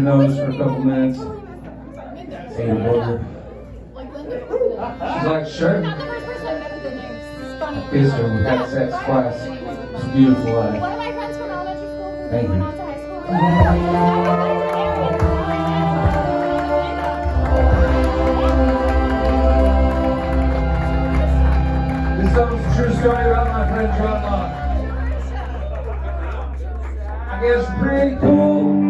your nose for a couple minutes. Hey, Warder. She's like, sure. I kissed her. We had sex twice. It's a beautiful life. One of my friends from elementary school Thank you. This is a true story about my friend John I guess pretty cool.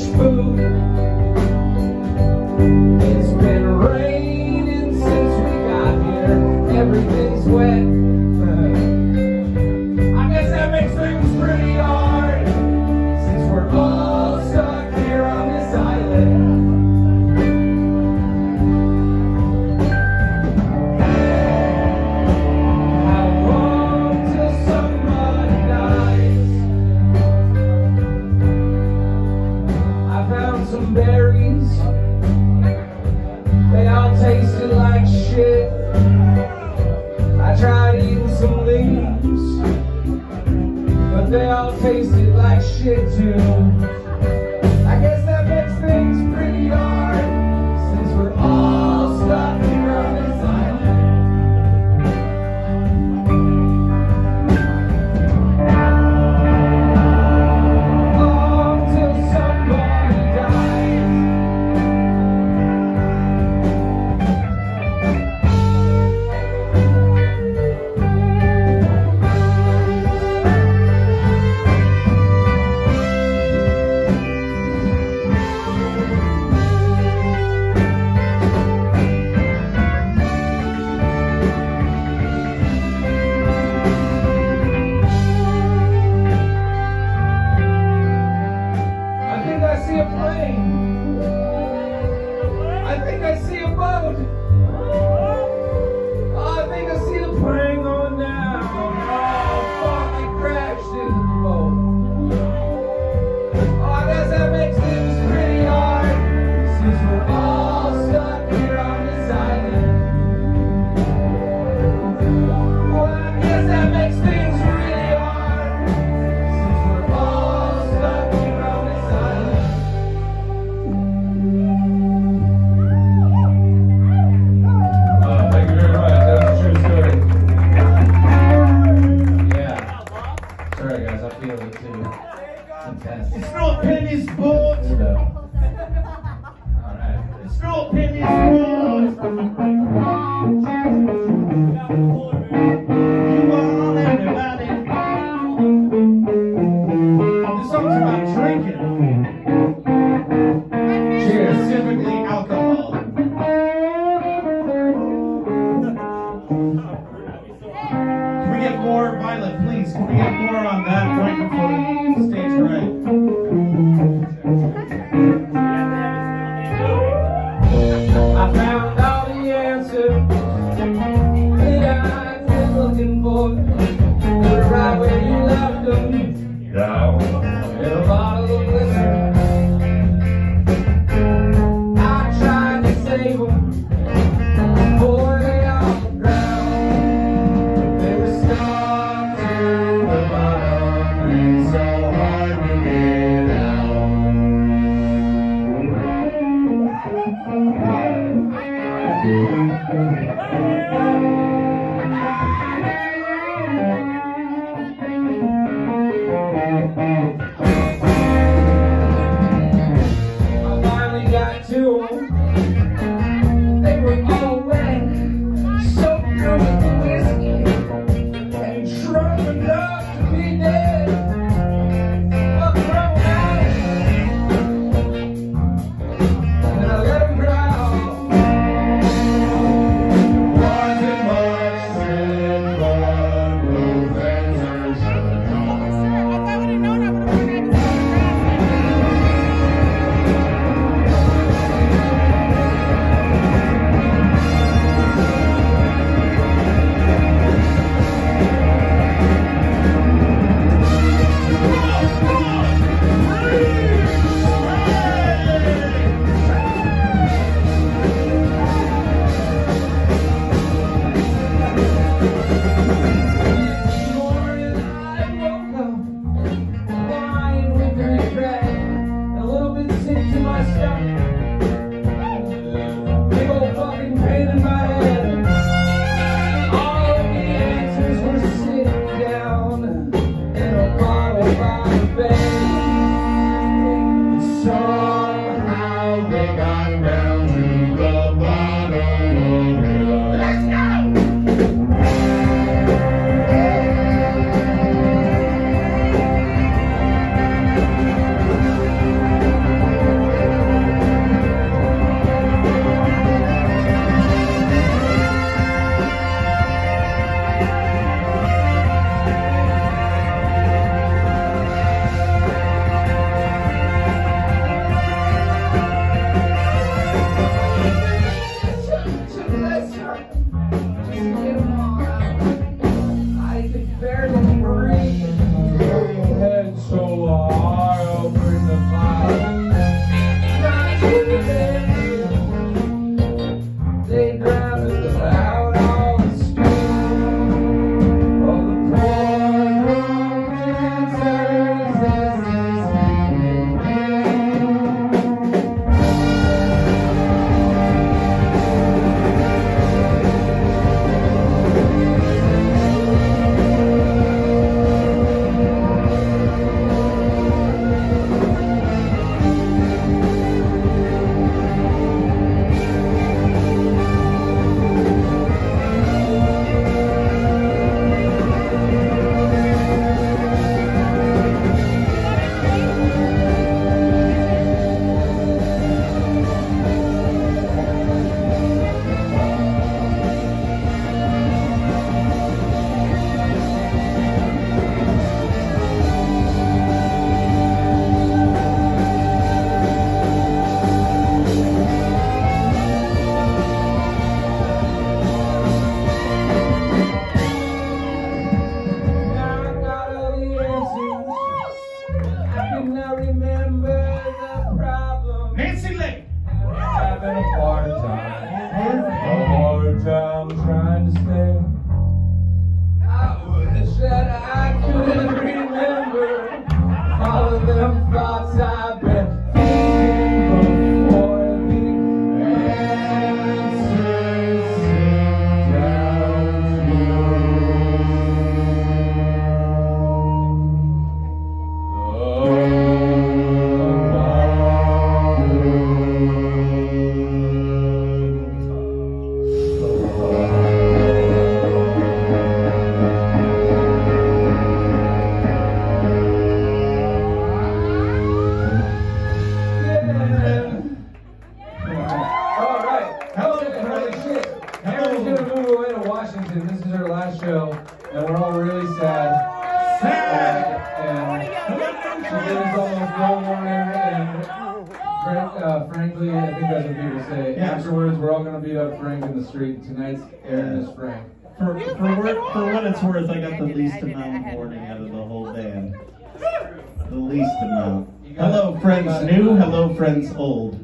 street. Tonight's airing is Frank. For, for, what, for what it's worth, I got the least amount of warning out of the whole band. The least amount. Hello, friends new. Hello, friends old.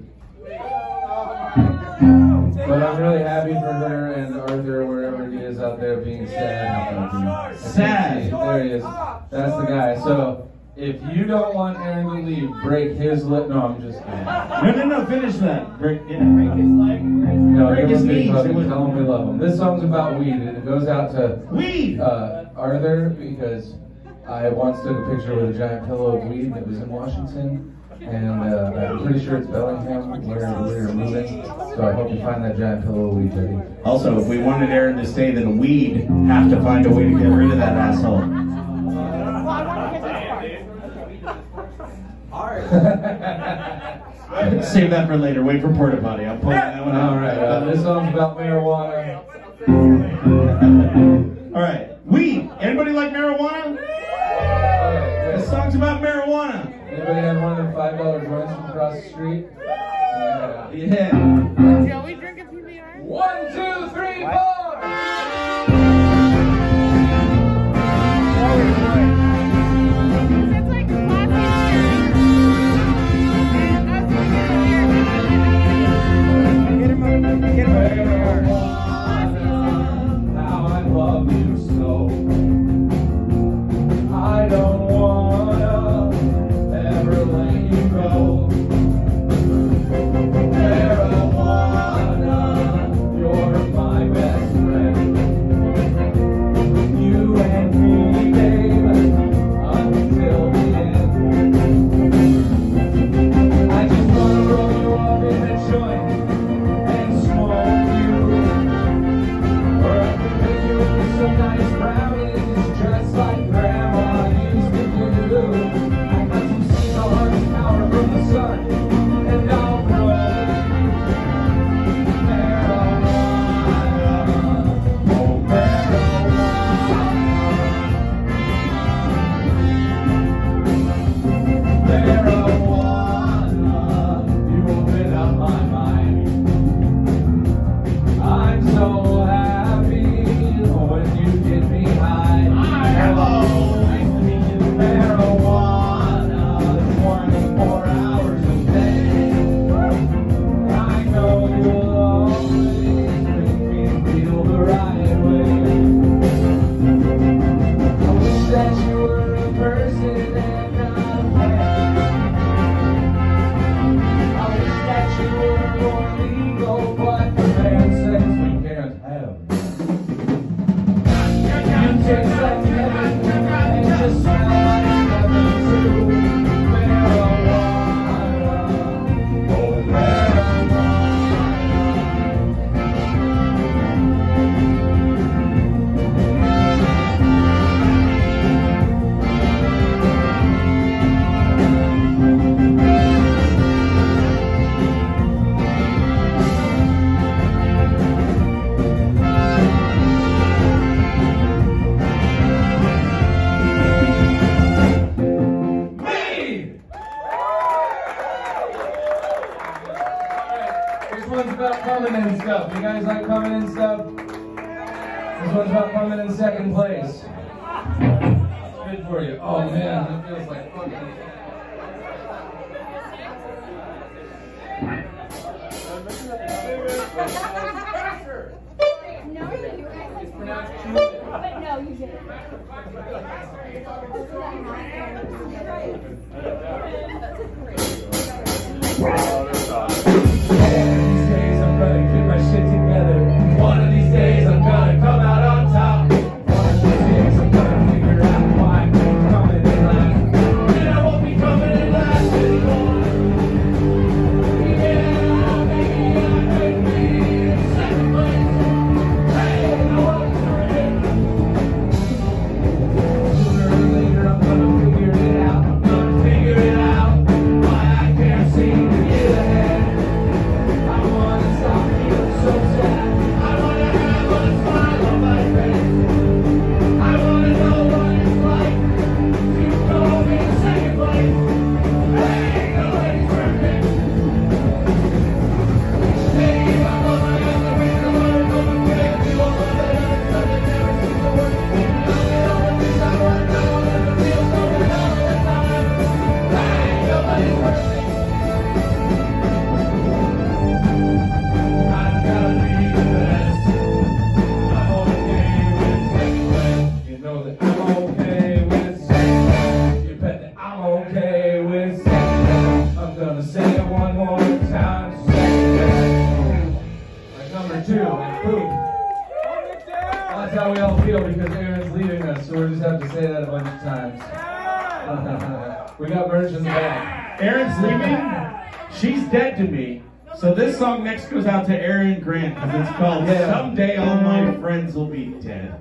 But I'm really happy for her and Arthur, wherever he is out there, being sad. Sad. There he is. That's the guy. So if you don't want Erin to leave, break his lip. No, I'm just kidding. No, no, no. Finish that. Break, yeah. No, Break his him big knees. hug It and was- tell him we love him. This song's about weed, and it goes out to Weed. uh, Arthur because I once took a picture with a giant pillow of weed that was in Washington, and uh, I'm pretty sure it's Bellingham where we're moving. So I hope you find that giant pillow of weed, buddy. Also, if we wanted Erin to stay, then we'd have to find a way to get rid of that asshole. Save that for later. Wait for porta potty. I'm pulling that one out. All right, uh, this song's about marijuana. All right. Weed. Anybody like marijuana? This song's about marijuana. Anybody have more than five dollar joints from across the street? Yeah. Yeah. Shall we drink a PBR? One, two, three, four. About coming and stuff. You guys like coming and stuff? This one's about coming in second place. It's good for you. Oh man, that feels like fucking. No, you didn't. It's pronounced chew. But no, you didn't. Dead to me. So this song next goes out to Erin Grant because it's called Yeah. "Someday All My Friends Will Be Dead."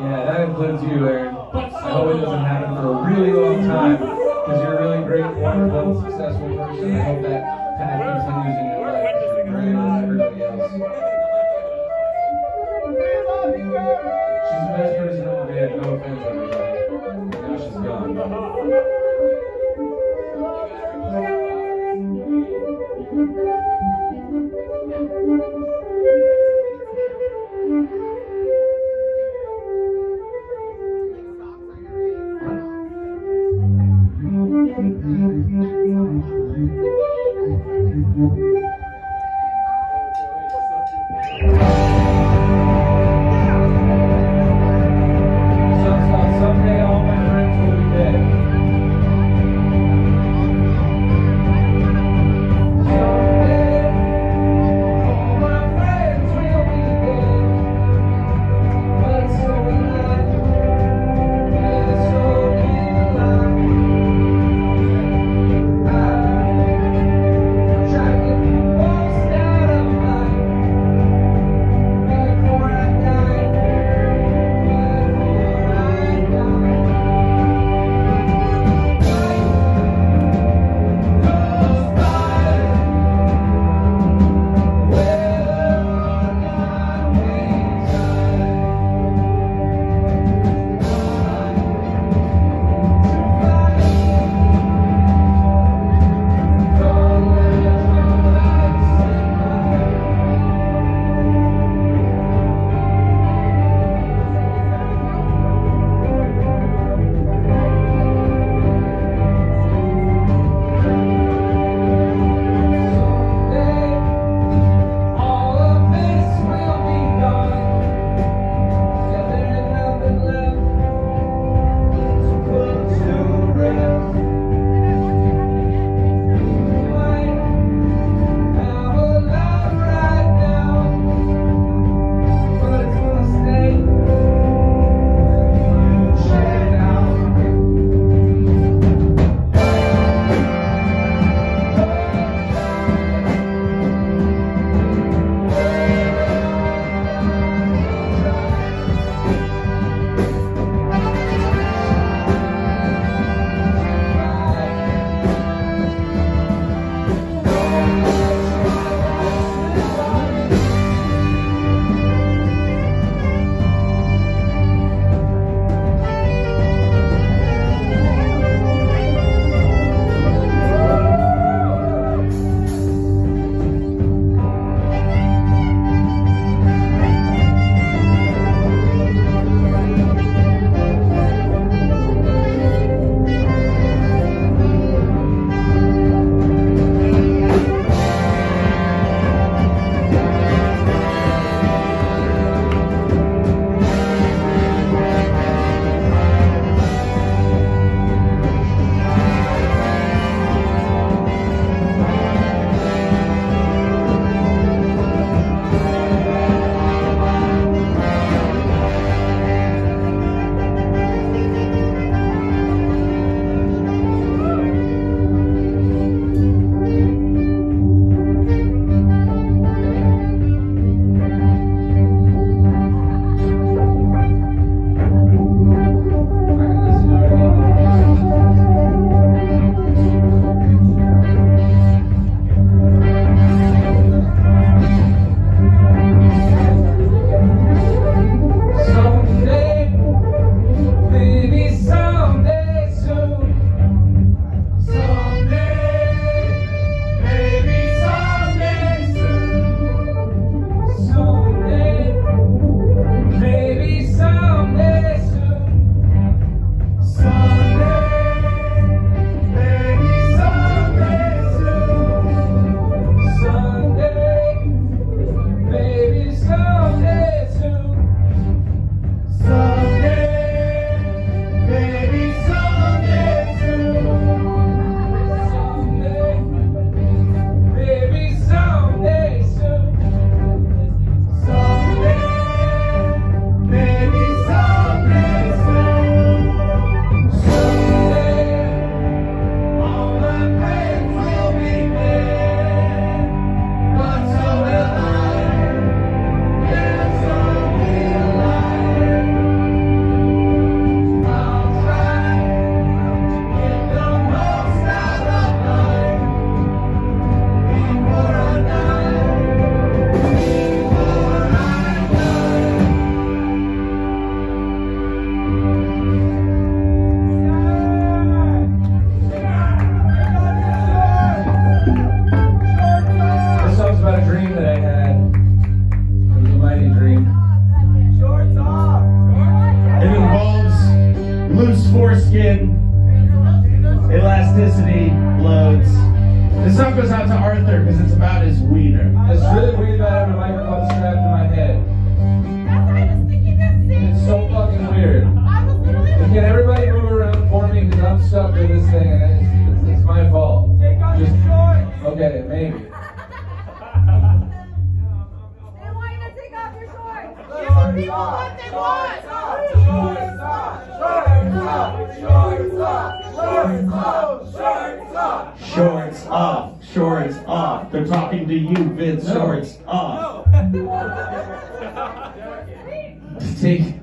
Yeah, that includes you, Erin. I hope it doesn't happen for a really long time because you're a really great, wonderful, successful person. I hope that path continues in your life because you're great as everybody else. She's the best person in the band. No offense, everybody. Now she's gone. take See?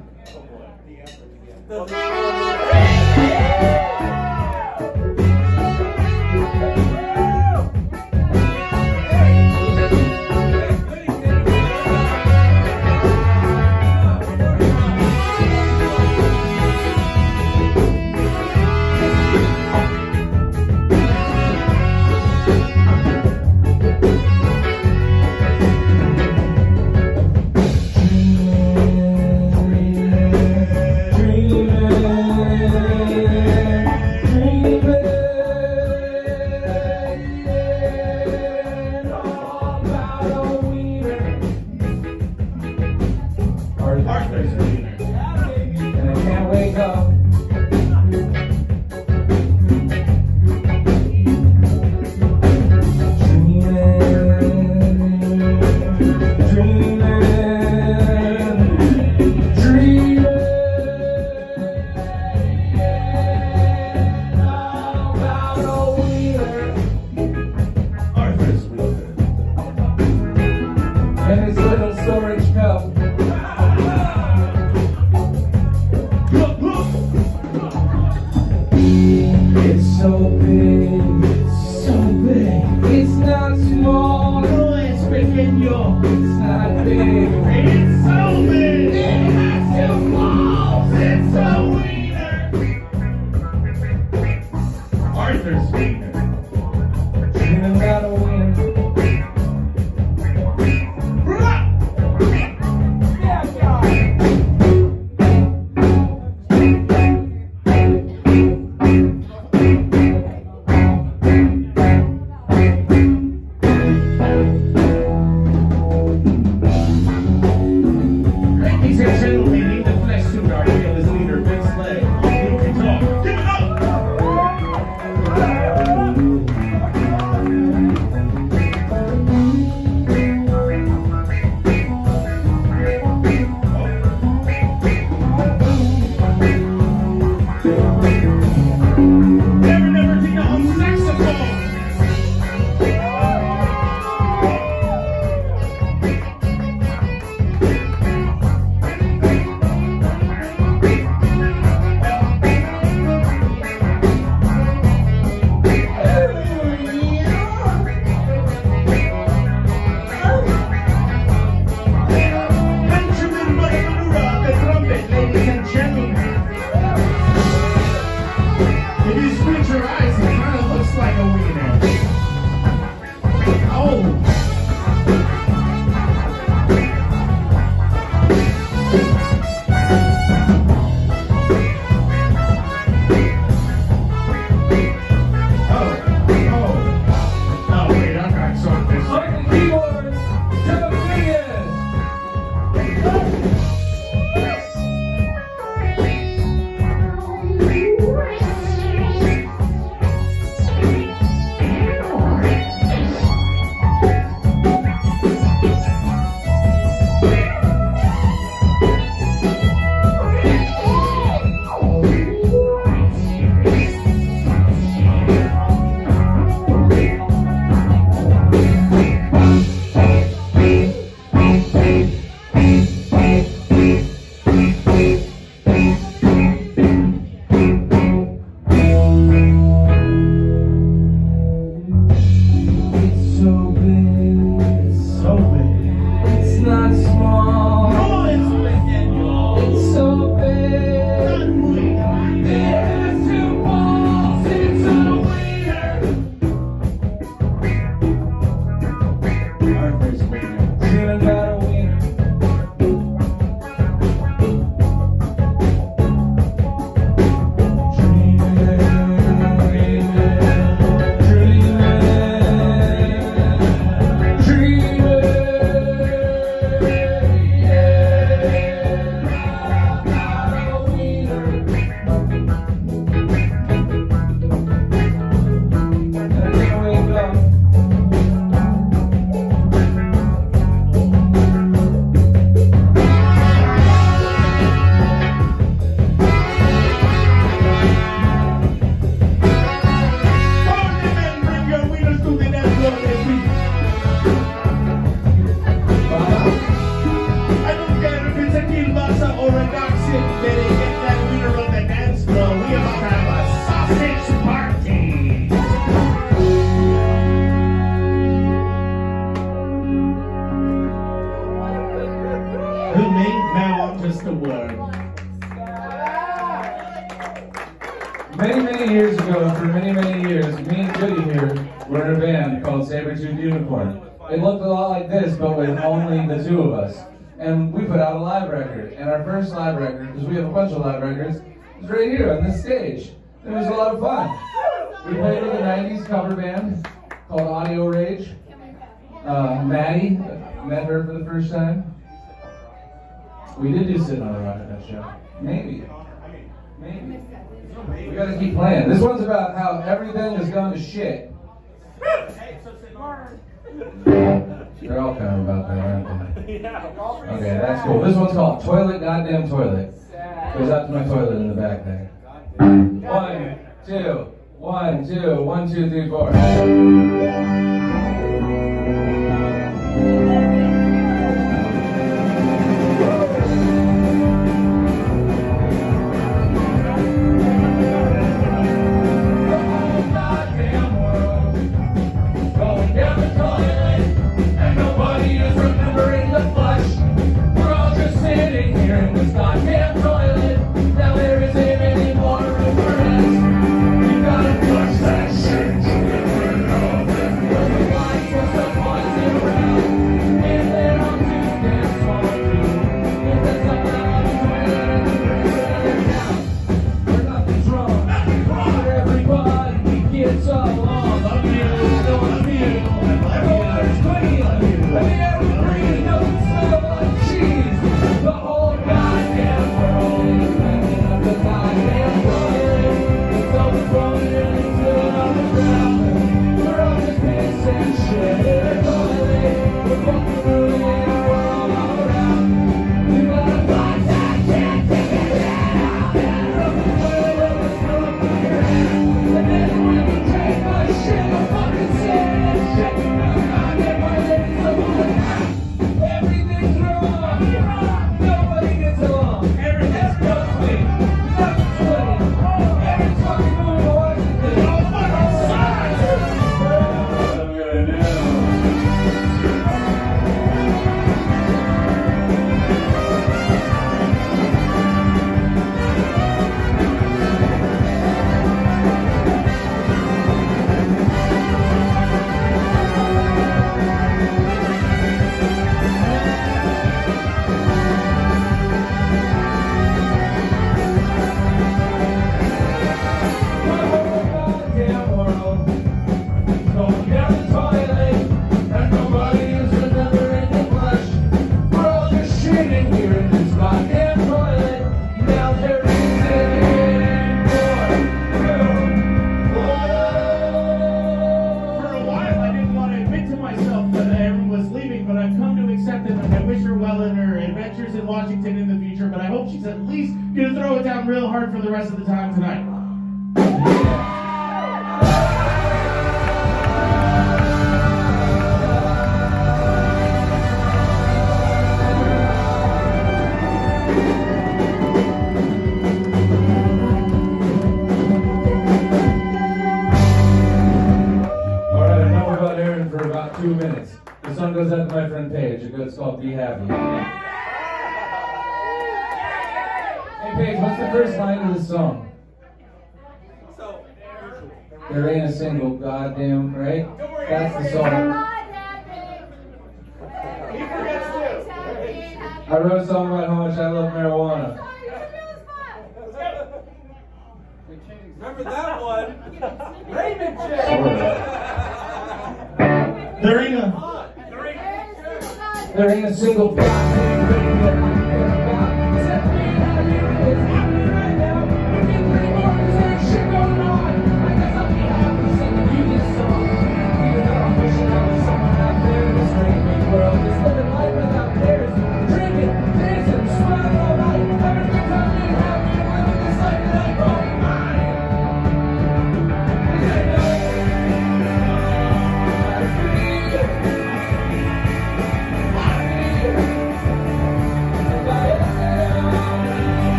about that, aren't they? Okay, that's cool. This one's called Toilet Goddamn Toilet. Goes up to my toilet in the back there. One, two, one, two, one, two, three, four.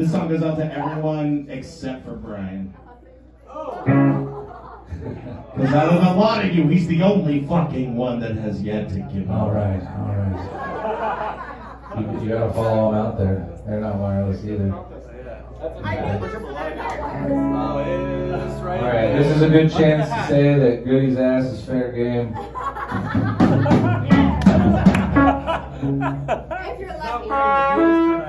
This song goes out to everyone except for Brian. Oh. Because out of a lot of you, he's the only fucking one that has yet to give up. All right, all right. You, you gotta follow them out there. They're not wireless either. Yeah. All right, this is a good chance to say that Goody's ass is fair game. if you're lucky.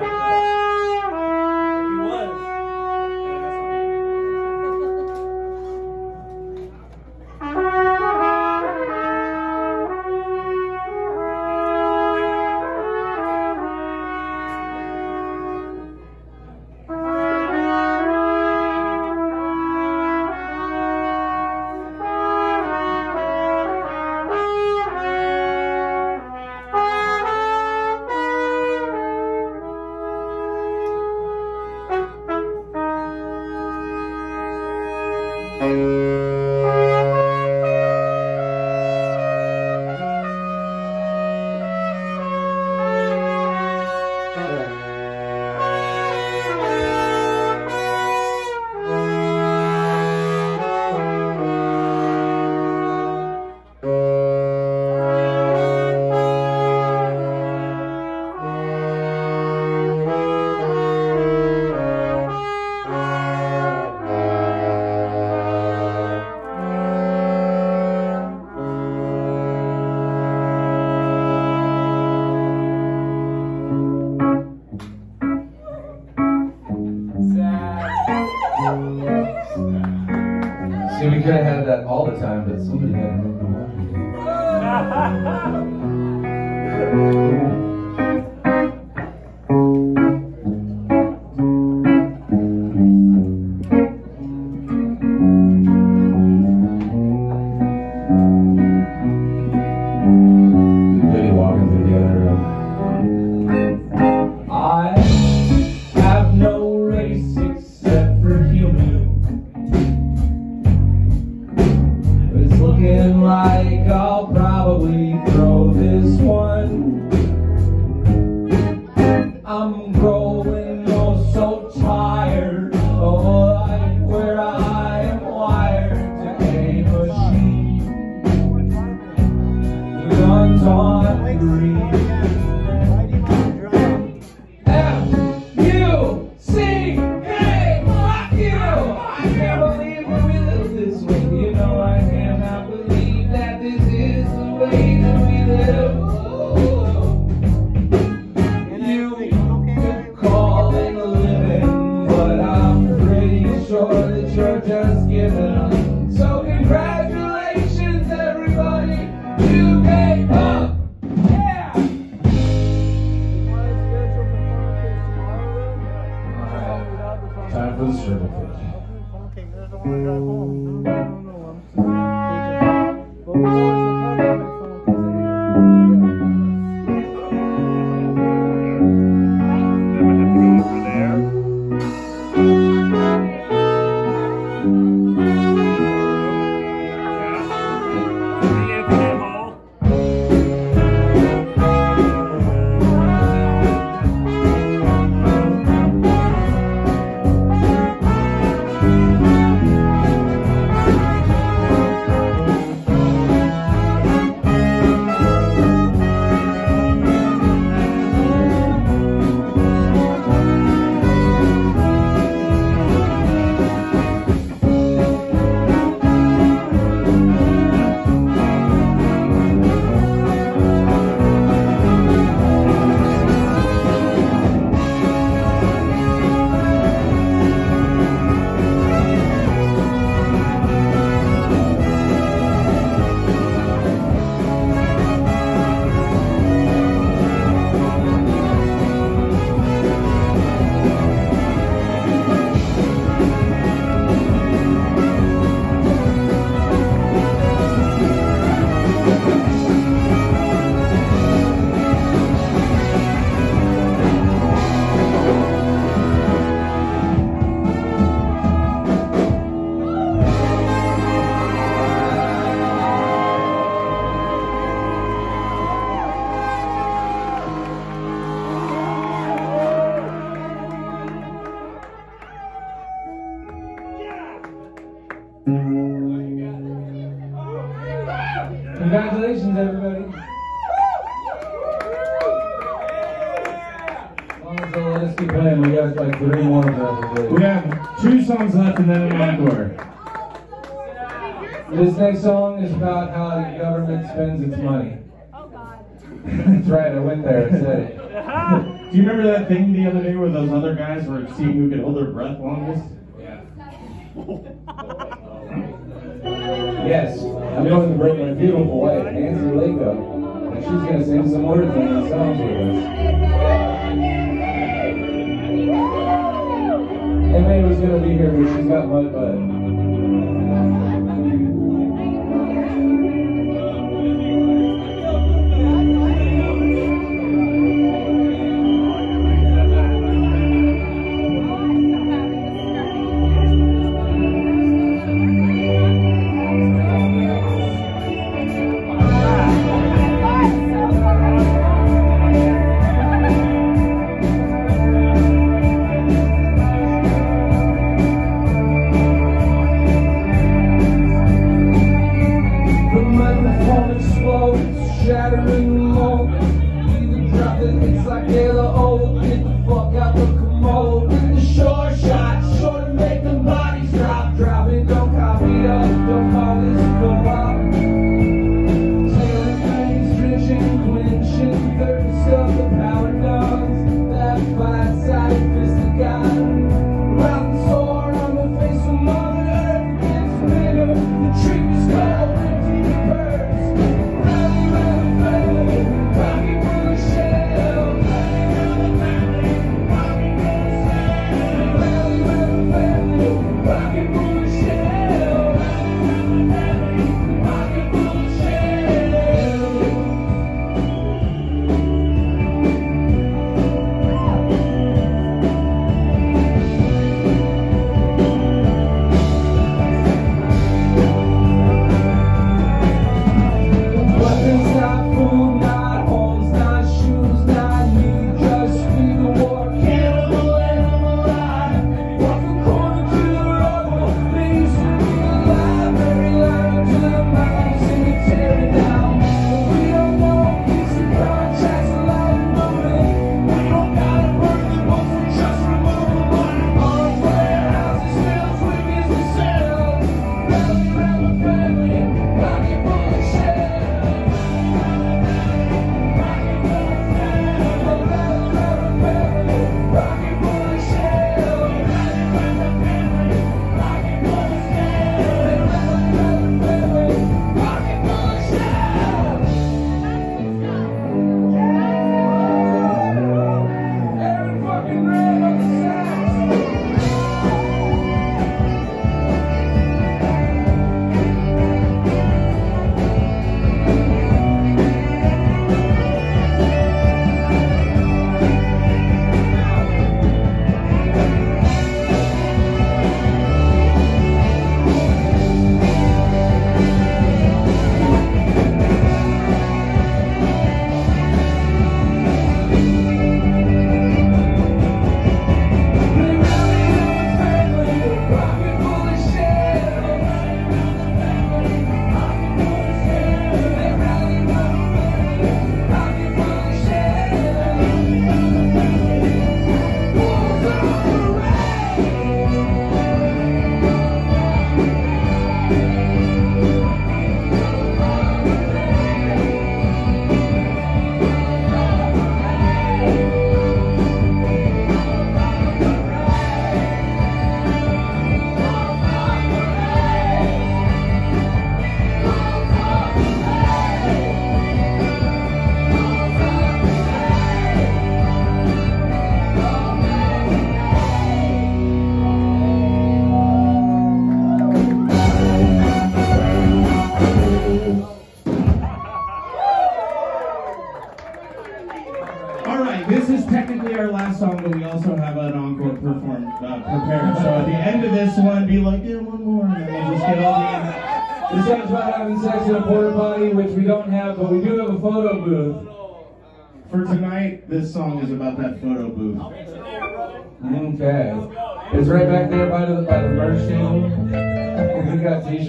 Congratulations, everybody. Let's keep playing. We got like three more of those. We have two songs left and then an encore. This next song is about how the government spends its money. Oh God. That's right. I went there and said it. Do you remember that thing the other day where those other guys were seeing who could hold their breath longest? Yeah. yes. I'm going to bring my beautiful wife, Nancy Lake, and she's going to sing some Orderland songs with us. Emma was going to be here, but she's got mud butt.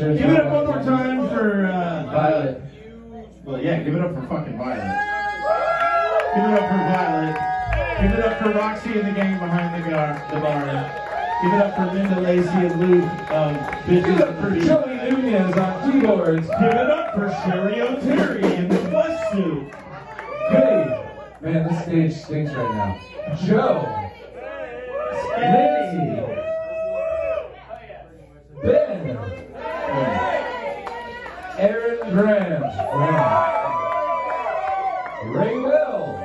Give it up one more time for uh, Violet. Well, yeah, give it up for fucking Violet. Give it up for Violet. Give it up for Roxy and the gang behind the, the bar. Give it up for Linda Lacey and Luke. Um, Give it up for Joey Nunez on keyboards. Give it up for Sherry O'Terry in the bus suit. Hey, man, this stage stinks right now. Joe, Lindsay, Ben. Grant, Ray Will.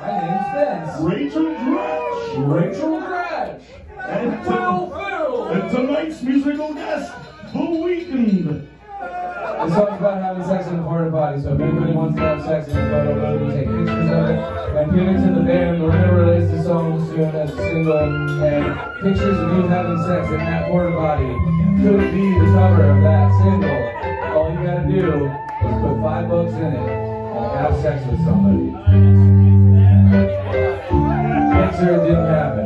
My name's Vince. Rachel Dratch. Rachel Gratch. And, Will Phil. and tonight's musical guest, The Weeknd. This song's about having sex in a porta potty, so if anybody wants to have sex in a photo we take pictures of it and give it to the band. We're gonna release the song soon as a single, and pictures of you having sex in that porta potty could be the cover of that single. All you gotta do is put five bucks in it and have sex with somebody. Sure it didn't happen.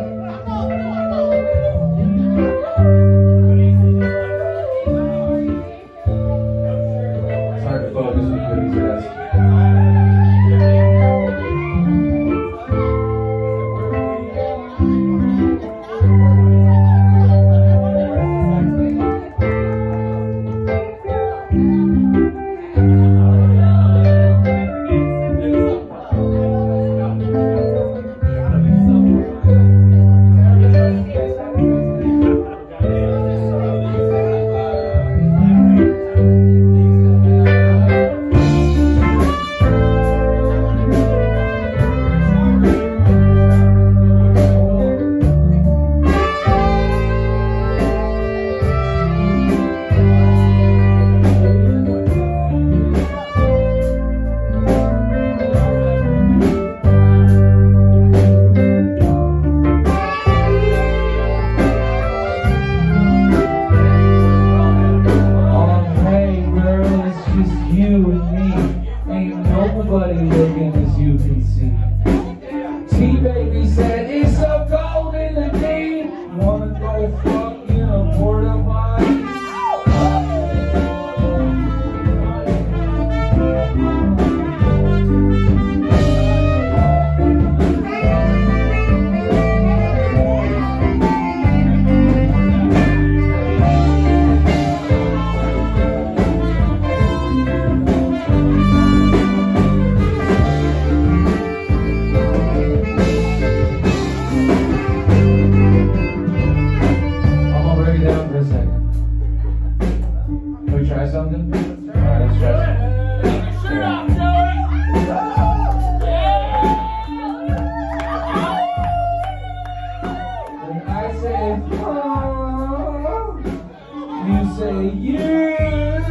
Say yeah.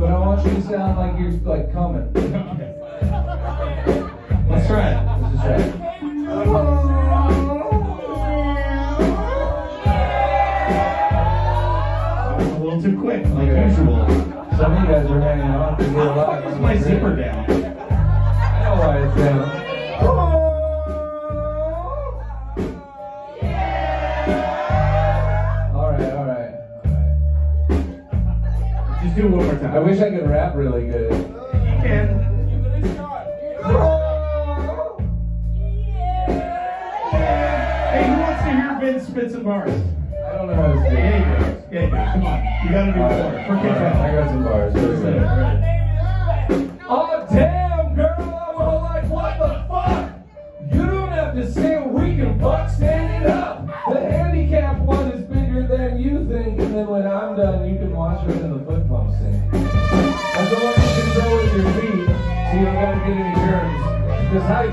But I want you to sound like you're like coming. Let's try it. Let's just try it. A little too quick, like usual. Some of you guys are hanging to get a. Why is my zipper down? I know why it's down. One more time. I wish I could rap really good. you can. Yeah! Hey, who wants to hear Vince spit some bars? I don't know how to Yeah, you do. Yeah, you do. Come on. You gotta do more. Kid I got some bars. Let's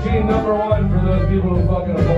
Because number one for those people who fucking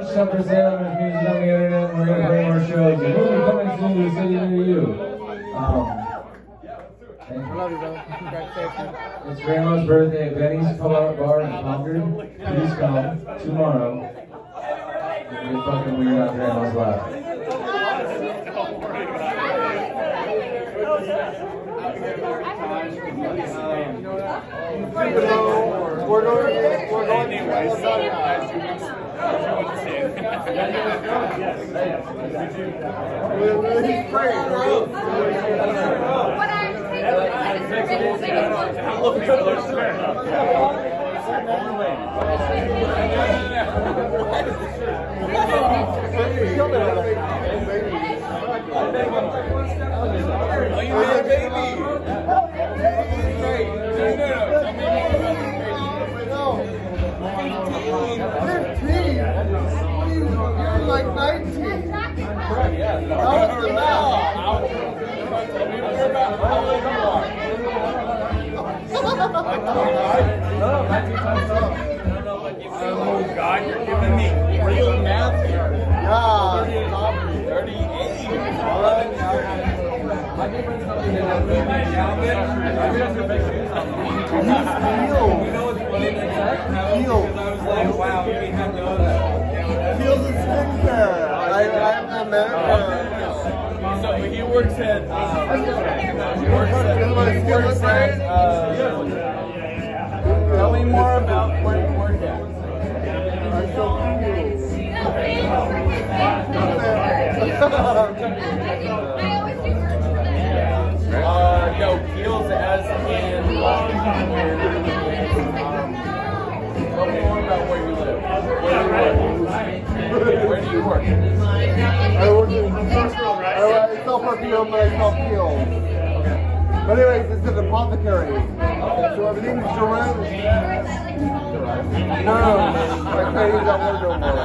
Alright, we got a bunch of stuff for sale. There's music on the internet, and we're gonna play more shows. And we'll be coming soon to a city near you. Um, thank you. It's Grandma's birthday at Benny's Pull-Out Bar in Concord. Please come tomorrow. It'll be fucking weird on Grandma's lap. We're going, we're going to He's great. What I Oh God, you're giving me real math here. Yeah. Feels the skincare. I, feel because I was like, wow, we have the America. So he works at. Uh, he works Is my at. skin look right? Uh, tell me more about where you work at. I'm so I always do merch for them. Uh, no, Kiehl's as in. Tell me more about where you live. Where do you work? Where do you work? I work in I, I sell perfume, but I sell peels. But anyways, it's an apothecary. So everything's derived. No, I can't use that word no more.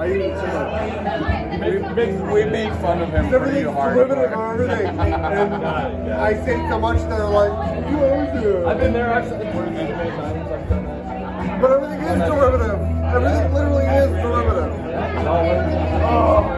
I use it too much. We made, we made fun of him pretty Everything's hard. derivative of everything. And I say so much that they're like, you always do. I've been there actually. I've done that. But everything is derivative. Everything literally is derivative. Ooh,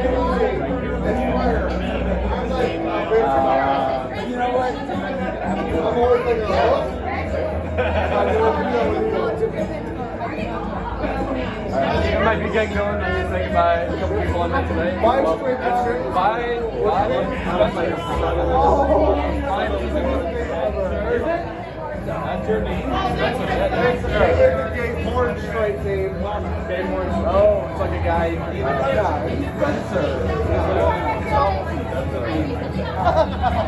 I do it, you know, I'm might be getting going. I'm gonna say goodbye a couple people I met today. Bye, Well, Bye. Bye. Bye. Bye. That's your name. That's what that is. gay porn straight Wars. Oh, it's like a guy. Yeah, Spencer. That's a.